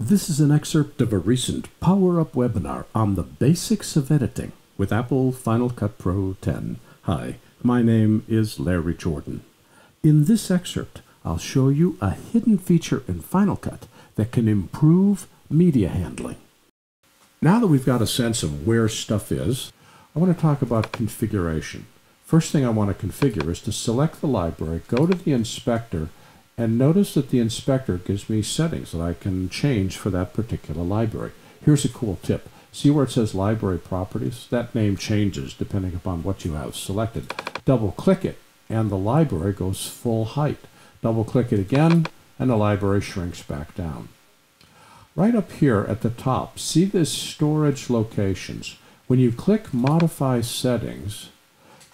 This is an excerpt of a recent Power Up webinar on the basics of editing with Apple Final Cut Pro 10. Hi, my name is Larry Jordan. In this excerpt, I'll show you a hidden feature in Final Cut that can improve media handling. Now that we've got a sense of where stuff is, I want to talk about configuration. First thing I want to configure is to select the library, go to the inspector, and notice that the inspector gives me settings that I can change for that particular library. Here's a cool tip. See where it says library properties? That name changes depending upon what you have selected. Double click it and the library goes full height. Double click it again and the library shrinks back down. Right up here at the top, see this storage locations. When you click modify settings,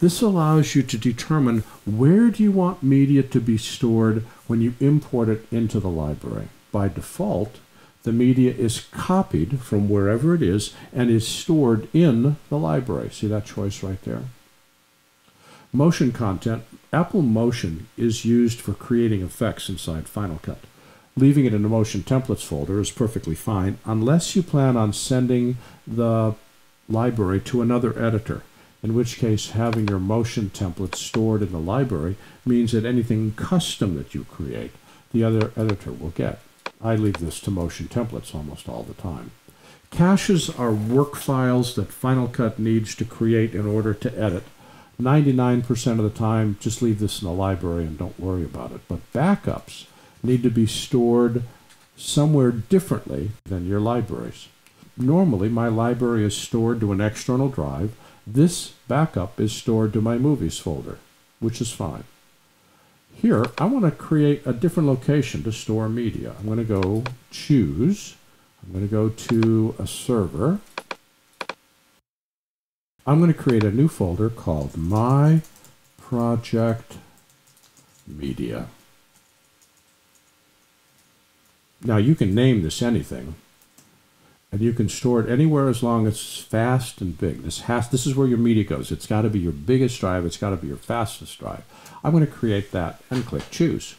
this allows you to determine where do you want media to be stored when you import it into the library. By default, the media is copied from wherever it is and is stored in the library. See that choice right there? Motion content, Apple Motion is used for creating effects inside Final Cut. Leaving it in the Motion Templates folder is perfectly fine unless you plan on sending the library to another editor in which case having your motion template stored in the library means that anything custom that you create, the other editor will get. I leave this to motion templates almost all the time. Caches are work files that Final Cut needs to create in order to edit. 99% of the time, just leave this in the library and don't worry about it. But backups need to be stored somewhere differently than your libraries. Normally, my library is stored to an external drive this backup is stored to my movies folder, which is fine. Here, I want to create a different location to store media. I'm going to go choose. I'm going to go to a server. I'm going to create a new folder called My Project Media. Now you can name this anything and you can store it anywhere as long as it's fast and big. This has this is where your media goes. It's got to be your biggest drive. It's got to be your fastest drive. I'm going to create that and click choose.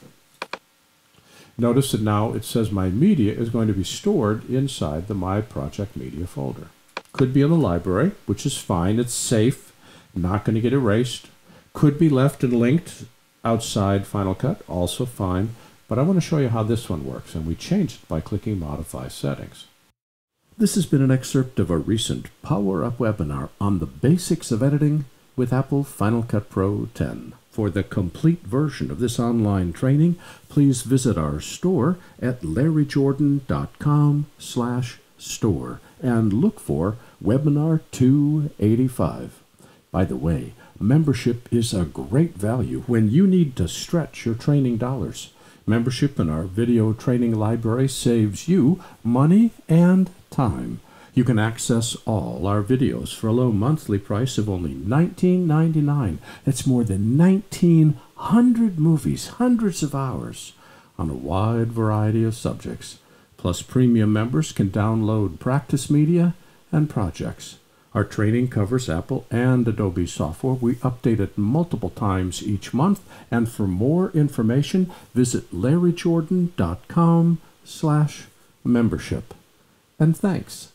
Notice that now it says my media is going to be stored inside the My Project Media folder. Could be in the library, which is fine. It's safe, not going to get erased. Could be left and linked outside Final Cut, also fine. But I want to show you how this one works, and we change it by clicking Modify Settings. This has been an excerpt of a recent Power Up webinar on the basics of editing with Apple Final Cut Pro 10. For the complete version of this online training, please visit our store at larryjordan.com slash store and look for Webinar 285. By the way, membership is a great value when you need to stretch your training dollars. Membership in our video training library saves you money and time. You can access all our videos for a low monthly price of only $19.99. That's more than 1,900 movies, hundreds of hours, on a wide variety of subjects. Plus, premium members can download practice media and projects. Our training covers Apple and Adobe software. We update it multiple times each month. And for more information, visit larryjordan.com slash membership and thanks.